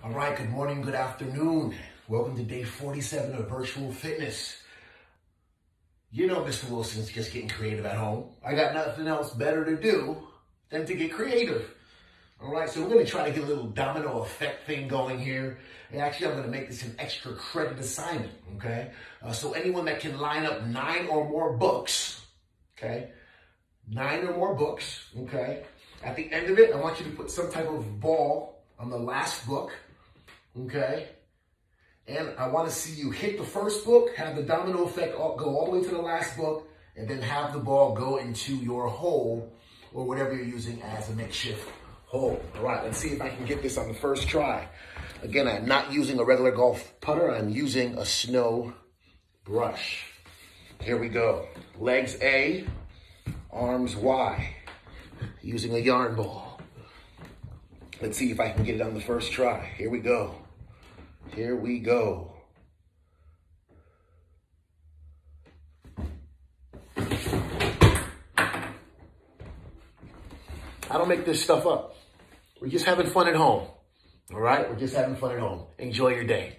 All right, good morning, good afternoon. Welcome to day 47 of virtual fitness. You know Mr. Wilson's just getting creative at home. I got nothing else better to do than to get creative. All right, so we're gonna try to get a little domino effect thing going here. And actually, I'm gonna make this an extra credit assignment, okay? Uh, so anyone that can line up nine or more books, okay? Nine or more books, okay? At the end of it, I want you to put some type of ball on the last book, okay? And I want to see you hit the first book, have the domino effect go all the way to the last book, and then have the ball go into your hole or whatever you're using as a makeshift hole. All right, let's see if I can get this on the first try. Again, I'm not using a regular golf putter. I'm using a snow brush. Here we go. Legs A, arms Y, using a yarn ball. Let's see if I can get it on the first try. Here we go. Here we go. I don't make this stuff up. We're just having fun at home. All right? We're just having fun at home. Enjoy your day.